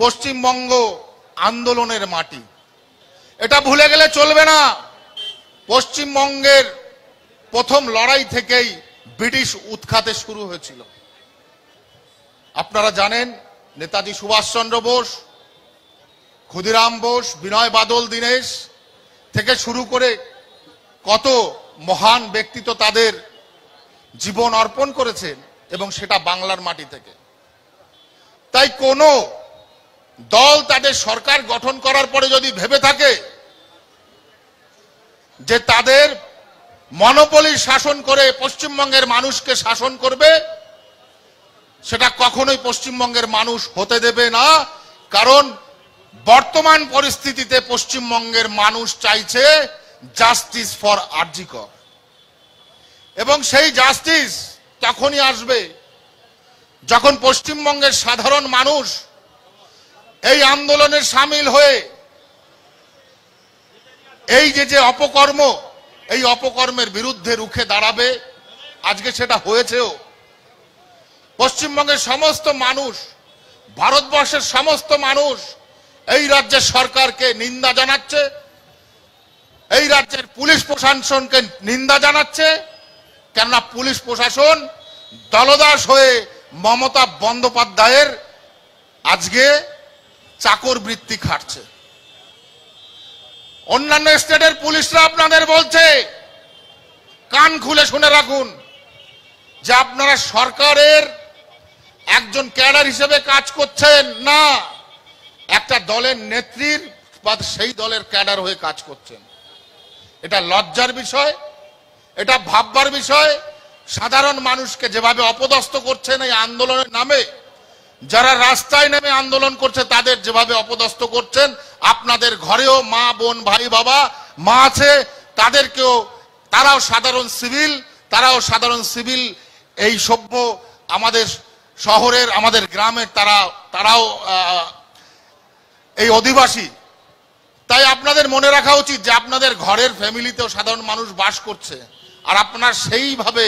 পশ্চিমবঙ্গ আন্দোলনের মাটি। এটা ভুলে গেলে চলবে না। পশ্চিমবঙ্গের প্রথম লড়াই থেকেই ব্রিটিশ উৎখাতে শুরু হয়েছিল। আপনারা জানেন, নেতাজি সুভাষচন্দ্র বোস, ক্ষুদিরাম বোস, বিনয় বাদল, দীনেশ থেকে শুরু করে কত মহান ব্যক্তিত্ব তাদের জীবন অর্পণ করেছেন এবং সেটা বাংলার মাটি থেকে। তাই কোনো দল তাদের সরকার গঠন করার পরে যদি ভেবে থাকে যে তাদের মনোপলি শাসন করে পশ্চিমবঙ্গের মানুষকে শাসন করবে, সেটা কখনোই পশ্চিমবঙ্গের মানুষ হতে দেবে না। কারণ বর্তমান পরিস্থিতিতে পশ্চিমবঙ্গের মানুষ চাইছে জাস্টিস ফর আরজিকর। এবং সেই জাস্টিস তখনই আসবে যখন পশ্চিমবঙ্গের সাধারণ মানুষ এই আন্দোলনে সামিল হয়ে এই যে যে অপকর্ম, এই অপকর্মের বিরুদ্ধে রুখে দাঁড়াবে, আজকে সেটা হয়েছেও। পশ্চিমবঙ্গের সমস্ত মানুষ, ভারতবর্ষের সমস্ত মানুষ এই রাজ্যের সরকারকে নিন্দা জানাচ্ছে, এই রাজ্যের পুলিশ প্রশাসনকে নিন্দা জানাচ্ছে, কেননা পুলিশ প্রশাসন দলদাস হয়ে মমতা বন্দ্যোপাধ্যায়ের আজকে চাকর বৃত্তি খাটছে। অন্যান্য স্টেটের পুলিশরা আপনাদের বলছে, কান খুলে শুনে রাখুন যে আপনারা সরকারের একজন ক্যাডার হিসেবে কাজ করছেন না, একটা দলের নেত্রীর বা সেই দলের ক্যাডার হয়ে কাজ করছেন। এটা লজ্জার বিষয়, এটা ভাববার বিষয়। সাধারণ মানুষকে যেভাবে অপদস্থ করছেন এই আন্দোলনের নামে যারা রাস্তায় নেমে আন্দোলন করছে, তাদের যেভাবে অপদস্থ করছেন, আপনাদের ঘরেও মা, বোন, ভাই, বাবা, মা আছে, তাদেরকেও, তারাও সাধারণ সিভিল, তারাও সাধারণ সিভিল, এই সভ্য আমাদের শহরের, আমাদের গ্রামের তারা, তারাও এই অধিবাসী। তাই আপনাদের মনে রাখা উচিত যে আপনাদের ঘরের ফ্যামিলিতেও সাধারণ মানুষ বাস করছে। আর আপনারা সেইভাবে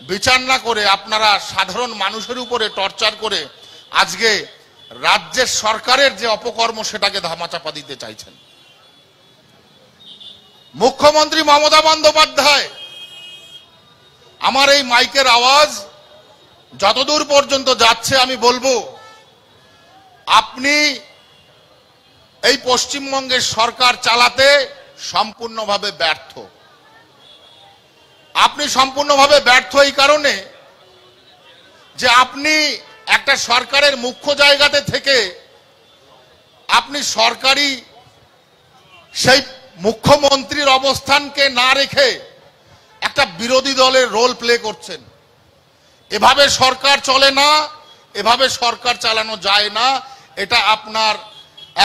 বিচার না করে আপনারা সাধারণ মানুষের উপরে টর্চার করে আজকে রাজ্যের সরকারের যে অপকর্ম সেটাকে ধামাচাপা দিতে চাইছেন। মুখ্যমন্ত্রী মমতা বন্দ্যোপাধ্যায়, আমার এই মাইকের আওয়াজ যতদূর পর্যন্ত যাচ্ছে আমি বলব, আপনি এই পশ্চিমবঙ্গের সরকার চালাতে সম্পূর্ণভাবে ব্যর্থ। আপনি সম্পূর্ণভাবে ব্যর্থ এই কারণে যে আপনি একটা সরকারের মুখ্য জায়গাতে থেকে আপনি সরকারি সেই মুখ্যমন্ত্রীর অবস্থানকে না রেখে একটা বিরোধী দলের রোল প্লে করছেন। এভাবে সরকার চলে না, এভাবে সরকার চালানো যায় না। এটা আপনার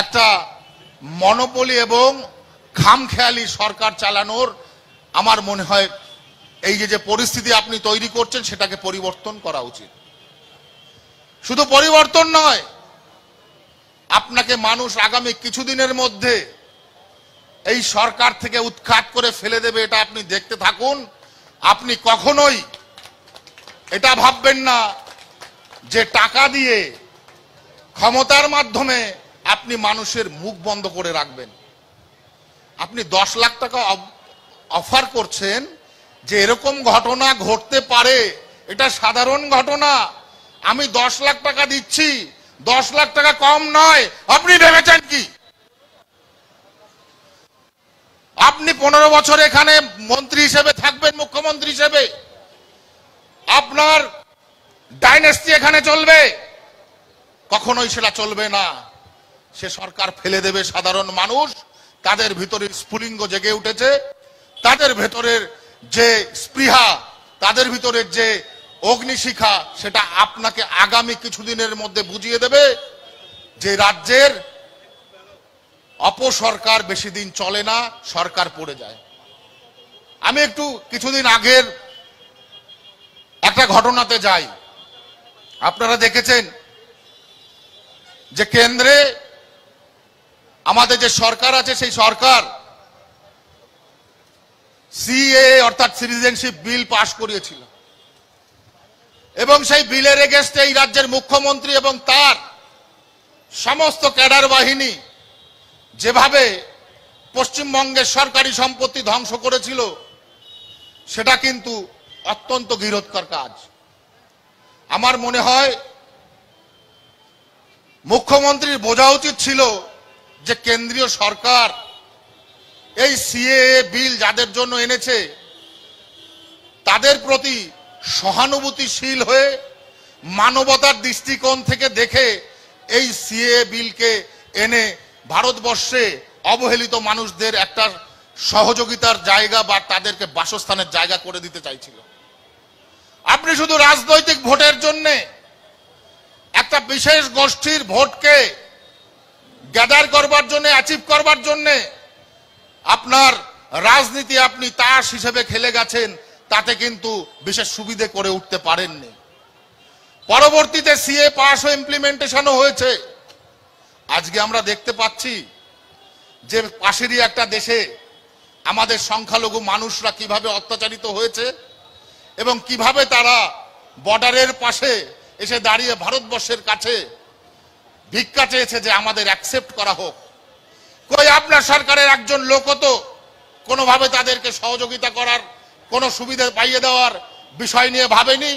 একটা মনোপলি এবং খামখেয়ালি সরকার চালানোর আমার মনে হয় এই যে যে পরিস্থিতি আপনি তৈরি করছেন, সেটাকে পরিবর্তন করা উচিত। শুধু পরিবর্তন নয়, আপনাকে মানুষ আগামী কিছুদিনের মধ্যে এই সরকার থেকে উৎখাত করে ফেলে দেবে, এটা আপনি দেখতে থাকুন। আপনি কখনোই এটা ভাববেন না যে টাকা দিয়ে ক্ষমতার মাধ্যমে আপনি মানুষের মুখ বন্ধ করে রাখবেন। আপনি দশ লাখ টাকা অফার করছেন যে এরকম ঘটনা ঘটতে পারে, এটা সাধারণ ঘটনা। আমি দশ লাখ টাকা দিচ্ছি। দশ লাখ টাকা কম নয়। আপনি ভেবেছেন কি? আপনি পনেরো বছর এখানে মন্ত্রী হিসেবে থাকবেন, মুখ্যমন্ত্রী হিসেবে। আপনার ডাইনেস্টি এখানে চলবে। কখনোই সেটা চলবে না। সে সরকার ফেলে দেবে সাধারণ মানুষ। তাদের ভিতরে স্ফুলিঙ্গ জেগে উঠেছে। তাদের ভেতরের যে স্পৃহা, তাদের ভিতরের যে অগ্নিশিখা সেটা আপনাকে আগামী কিছুদিনের মধ্যে বুঝিয়ে দেবে যে রাজ্যের অপসরকার বেশি দিন চলে না, সরকার পড়ে যায়। আমি একটু কিছুদিন আগের একটা ঘটনাতে যাই। আপনারা দেখেছেন যে কেন্দ্রে আমাদের যে সরকার আছে, সেই সরকার সিএ অর্থাৎ সিটিজেনশিপ বিল পাশ করিয়েছিল। এবং সেই বিলের এগেস্টে এই রাজ্যের মুখ্যমন্ত্রী এবং তার সমস্ত ক্যাডার বাহিনী যেভাবে পশ্চিমবঙ্গের সরকারি সম্পত্তি ধ্বংস করেছিল, সেটা কিন্তু অত্যন্ত গিরোধকর কাজ। আমার মনে হয় মুখ্যমন্ত্রীর বোঝা উচিত ছিল যে কেন্দ্রীয় সরকার এই সিএ বিল যাদের জন্য এনেছে, তাদের প্রতি সহানুভূতিশীল হয়ে মানবতার দৃষ্টিকোণ থেকে দেখে এই সিএ বিলকে এনে ভারতবর্ষে অবহেলিত মানুষদের একটা সহযোগিতার জায়গা বা তাদেরকে বাসস্থানের জায়গা করে দিতে চাইছিল। আপনি শুধু রাজনৈতিক ভোটের জন্যে একটা বিশেষ গোষ্ঠীর ভোটকে গ্যাদার করবার জন্য অ্যাচিভ করবার জন্যে আপনার রাজনীতি আপনি তাস হিসেবে খেলে গেছেন তাতে কিন্তু বিশেষ সুবিধে করে উঠতে পারেননি। পরবর্তীতে সিএ পাস ও ইমপ্লিমেন্টেশনও হয়েছে। আজকে আমরা দেখতে পাচ্ছি যে পাশেরই একটা দেশে আমাদের সংখ্যালঘু মানুষরা কীভাবে অত্যাচারিত হয়েছে এবং কীভাবে তারা বর্ডারের পাশে এসে দাঁড়িয়ে ভারতবর্ষের কাছে ভিক্ষা চেয়েছে যে আমাদের অ্যাকসেপ্ট করা হোক। কই আপনার সরকারের একজন লোকও তো কোনোভাবে তাদেরকে সহযোগিতা করার কোনো সুবিধা পাইয়ে দেওয়ার বিষয় নিয়ে ভাবেনি।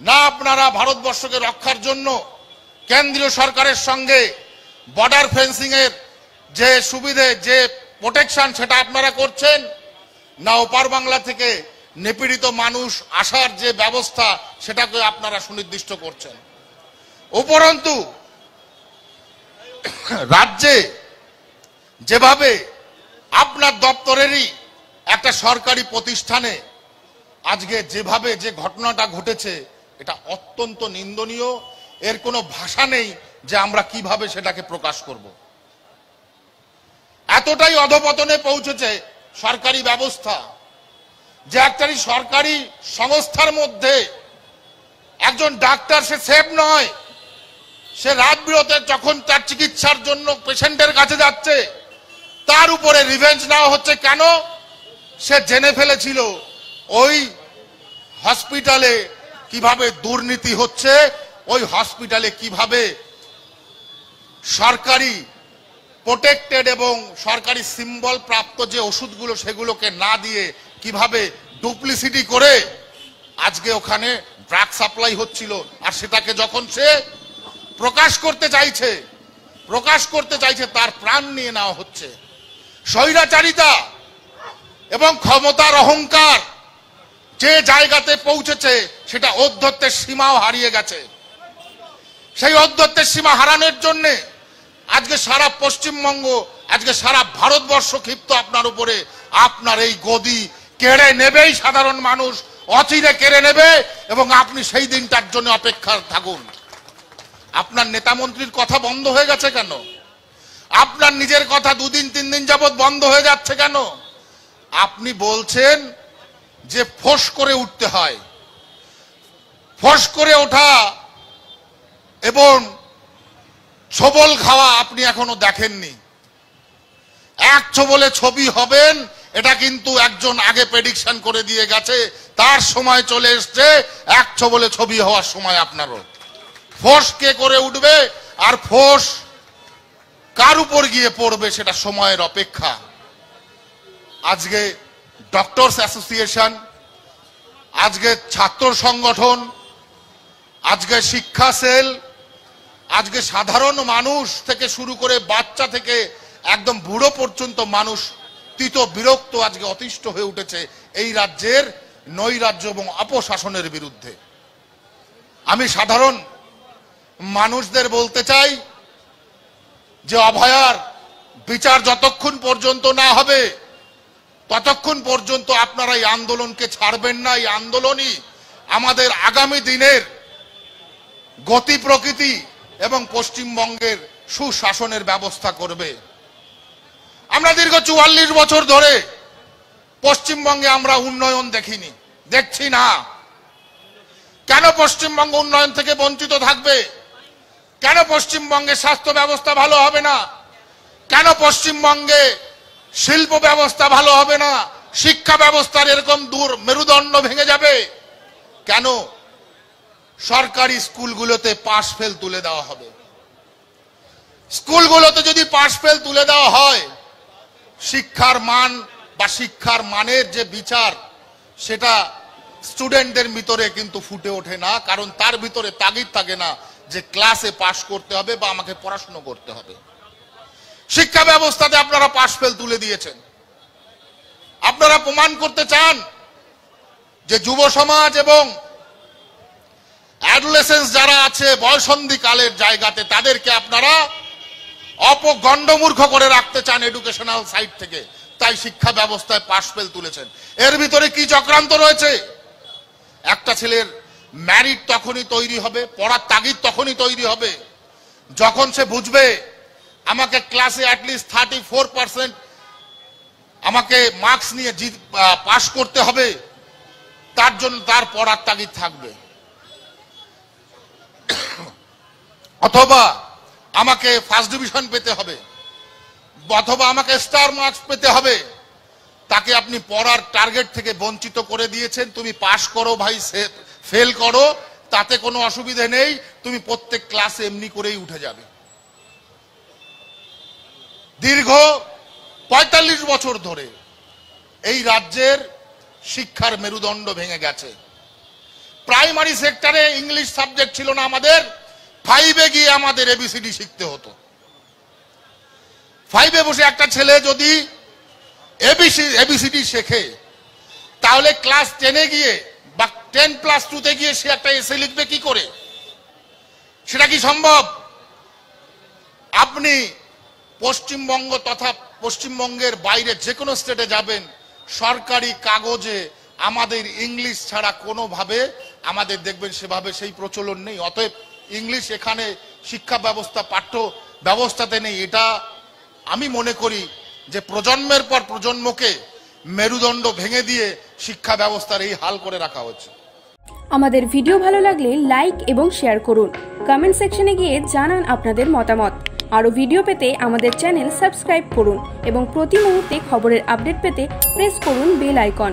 না আপনারা ভারতবর্ষকে রক্ষার জন্য কেন্দ্রীয় সরকারের সঙ্গে বর্ডার ফেন্সিং এর যে সুবিধে, যে প্রোটেকশন সেটা আপনারা করছেন, না ওপার বাংলা থেকে নিপীড়িত মানুষ আসার যে ব্যবস্থা সেটাকে আপনারা সুনির্দিষ্ট করছেন। উপরন্তু, রাজ্যে যেভাবে আপনার দপ্তরেরই একটা সরকারি প্রতিষ্ঠানে আজকে যেভাবে যে ঘটনাটা ঘটেছে, এটা অত্যন্ত নিন্দনীয়। এর কোনো ভাষা নেই যে আমরা কীভাবে সেটাকে প্রকাশ করব। এতটাই অধপতনে পৌঁছেছে সরকারি ব্যবস্থা যে একটা সরকারি সংস্থার মধ্যে একজন ডাক্তার, সে সেফ নয়। সে রাত বিরতে যখন তার চিকিৎসার জন্য পেশেন্টের কাছে যাচ্ছে, তার উপরে রিভেঞ্জ নেওয়া হচ্ছে। কেন? সে জেনে ফেলেছিল ওই হসপিটালে কীভাবে দুর্নীতি হচ্ছে, ওই হসপিটালে কীভাবে সরকারি প্রোটেক্টেড এবং সরকারি সিম্বল প্রাপ্ত যে ওষুধগুলো সেগুলোকে না দিয়ে কীভাবে ডুপ্লিসিটি করে, আজকে ওখানে ড্রাগ সাপ্লাই হচ্ছিল। আর সেটাকে যখন সে প্রকাশ করতে চাইছে, প্রকাশ করতে চাইছে, তার প্রাণ নিয়ে নেওয়া হচ্ছে। স্বৈরাচারিতা এবং ক্ষমতার অহংকার যে জায়গাতে পৌঁছেছে, সেটা অধ্যত্বের সীমাও হারিয়ে গেছে। সেই অধ্যত্বের সীমা হারানোর জন্য আজকে সারা পশ্চিমবঙ্গ, আজকে সারা ভারতবর্ষ ক্ষিপ্ত আপনার উপরে। আপনার এই গদি কেড়ে নেবেই সাধারণ মানুষ, অচিরে কেড়ে নেবে এবং আপনি সেই দিনটার জন্য অপেক্ষা থাকুন। আপনার নেতা মন্ত্রীর কথা বন্ধ হয়ে গেছে কেন? আপনার নিজের কথা দুদিন তিন দিন যাবৎ বন্ধ হয়ে যাচ্ছে কেন? আপনি বলছেন যে ফোস করে উঠতে হয়। ফোস করে ওঠা এবং ছবল খাওয়া আপনি এখনও দেখেননি। এক ছবলে ছবি হবেন, এটা কিন্তু একজন আগে প্রেডিকশন করে দিয়ে গেছে, তার সময় চলে এসছে, এক ছবলে ছবি হওয়ার সময় আপনারও। ফোর্স কে করে উঠবে আর ফোর্স কার উপর গিয়ে পড়বে সেটা সময়ের অপেক্ষা। আজকে ডক্টরস অ্যাসোসিয়েশন, আজকে ছাত্র সংগঠন, আজকে শিক্ষা সেল, আজকে সাধারণ মানুষ থেকে শুরু করে বাচ্চা থেকে একদম বুড়ো পর্যন্ত মানুষ তিত বিরক্ত আজকে অতিষ্ঠ হয়ে উঠেছে এই রাজ্যের নৈরাজ্য এবং অপশাসনের বিরুদ্ধে। আমি সাধারণ মানুষদের বলতে চাই যে অভয়ার বিচার যতক্ষণ পর্যন্ত না হবে ততক্ষণ পর্যন্ত আপনারা এই আন্দোলনকে ছাড়বেন না, এই আন্দোলনই আমাদের আগামী দিনের গতি প্রকৃতি এবং পশ্চিমবঙ্গের সুশাসনের ব্যবস্থা করবে। আমরা দীর্ঘ চুয়াল্লিশ বছর ধরে পশ্চিমবঙ্গে আমরা উন্নয়ন দেখিনি, দেখছি না। কেন পশ্চিমবঙ্গ উন্নয়ন থেকে বঞ্চিত থাকবে? কেন পশ্চিমবঙ্গে স্বাস্থ্য ব্যবস্থা ভালো হবে না? কেন পশ্চিমবঙ্গে শিল্প ব্যবস্থা ভালো হবে না। শিক্ষা ব্যবস্থার এরকম দূর মেরুদণ্ড ভেঙে যাবে। কেন? সরকারি স্কুলগুলোতে পাশ ফেল তুলে দেওয়া হবে। স্কুলগুলোতে যদি পাশ ফেল তুলে দেওয়া হয়, শিক্ষার মান বা শিক্ষার মানের যে বিচার, সেটা স্টুডেন্টদের ভিতরে কিন্তু ফুটে ওঠে না, কারণ তার ভিতরে তাগিদ থাকে না যে ক্লাসে পাশ করতে হবে বা আমাকে পড়াশুনো করতে হবে। শিক্ষা ব্যবস্থাতে আপনারা পাশ ফেল তুলে দিয়েছেন। আপনারা প্রমাণ করতে চান যে যুব সমাজ এবং অ্যাডোলেসেন্স যারা আছে বয়সন্ধি কালের জায়গাতে, তাদেরকে আপনারা অপগণ্ডমূর্খ করে রাখতে চান এডুকেশনাল সাইড থেকে। তাই শিক্ষা ব্যবস্থায় পাশ ফেল তুলেছেন। এর ভিতরে কি চক্রান্ত রয়েছে? একটা ছেলের ম্যারিট তখনই তৈরি হবে, পড়ার তাগিদ তখনই তৈরি হবে। যখন সে বুঝবে আমাকে ক্লাসে at least thirty four percent আমাকে মার্কস নিয়ে পাশ করতে হবে, তার জন্য তার পড়ার তাগিদ থাকবে। অথবা আমাকে ফার্স্ট ডিভিশন পেতে হবে, অথবা আমাকে স্টার মার্কস পেতে হবে, তাকে আপনি পড়ার টার্গেট থেকে বঞ্চিত করে দিয়েছেন, তুমি পাশ করো ভাই ফেল করো, তাতে কোনো অসুবিধে নেই, তুমি প্রত্যেক ক্লাসে এমনি করেই উঠে যাবে। দীর্ঘ পঁয়তাল্লিশ বছর ধরে এই রাজ্যের শিক্ষার মেরুদণ্ড ভেঙে গেছে। প্রাইমারি সেক্টরে ইংলিশ সাবজেক্ট ছিল না আমাদের ফাইভে গিয়ে আমাদের এবিসিডি শিখতে হতো। ফাইভে বসে একটা ছেলে যদি এবিসি এবিসিডি শেখে, তাহলে ক্লাস টেনে গিয়ে বা টেন প্লাস টুতে গিয়ে সে একটা এসে লিখবে কি করে? সেটা কি সম্ভব? আপনি পশ্চিমবঙ্গ তথা পশ্চিমবঙ্গের বাইরে যে কোনো স্টেটে যাবেন, সরকারি কাগজে আমাদের ইংলিশ ছাড়া কোনোভাবে আমাদের দেখবেন সেভাবে সেই প্রচলন নেই। অতএব ইংলিশ এখানে শিক্ষা ব্যবস্থা, পাঠ্য ব্যবস্থাতে নেই। এটা আমি মনে করি যে প্রজন্মের পর প্রজন্মকে মেরুদণ্ড ভেঙে দিয়ে শিক্ষা ব্যবস্থার এই হাল করে রাখা হচ্ছে। আমাদের ভিডিও ভালো লাগলে লাইক এবং শেয়ার করুন। কমেন্ট সেকশনে গিয়ে জানান আপনাদের মতামত। আরও ভিডিও পেতে আমাদের চ্যানেল সাবস্ক্রাইব করুন এবং প্রতি মুহূর্তে খবরের আপডেট পেতে প্রেস করুন বেল আইকন।